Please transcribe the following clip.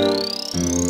Música